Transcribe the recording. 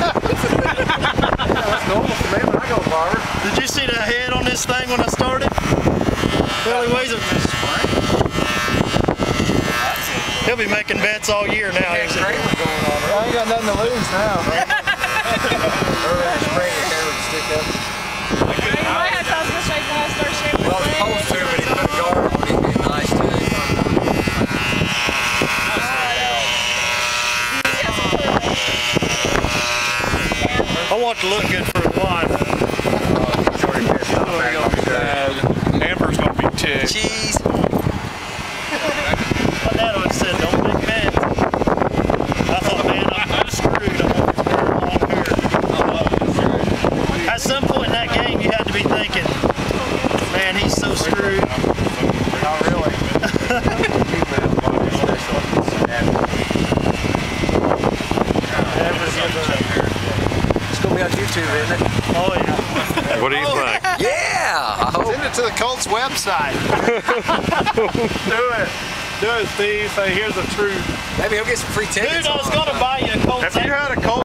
That's normal for me when I go barber. Did you see the head on this thing when I started? It only weighs a... He'll be making bets all year now. Hey, ain't he? great one going on. I ain't got nothing to lose now. Early spring, his hair would stick up. You might have to tell us which way when I start shaving. Well, I was supposed to, but he put a guard on him, being nice to him. I want to look good for a wife. Shorty pissed off back on. Amber's gonna be ticked. Cheese. My dad always said, don't. I thought, man, I'm, I'm screwed. I'm going to long hair. At some point in that game, you had to be thinking, man, he's so screwed. Not really. Never give up. It's gonna be on YouTube, isn't it? Oh, yeah. What do you oh, think? Yeah, I hope. Send it to the Colts website. Do it. Do it, Steve. Say, here's the truth. Maybe he'll get some free tickets. Dude, I was going to buy you a Colts Have you had a cold?